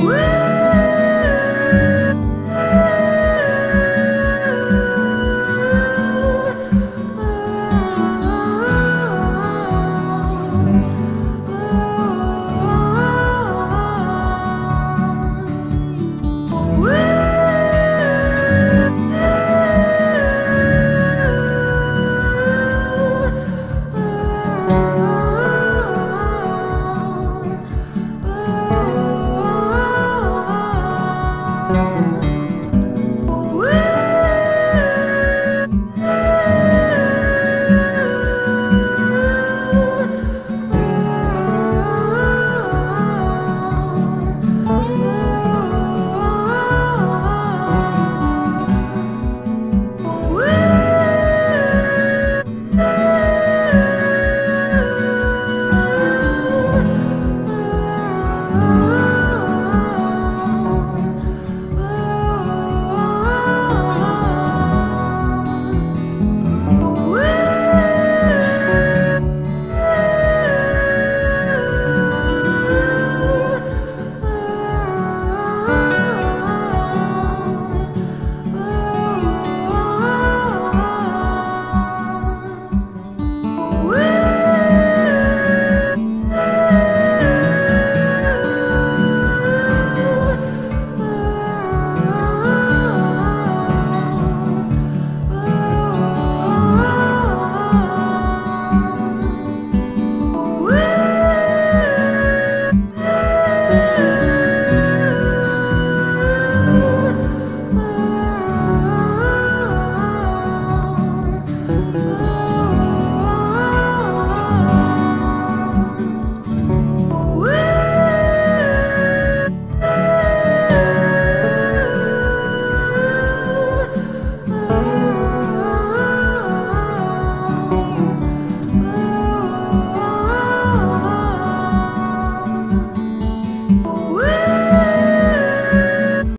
Woo!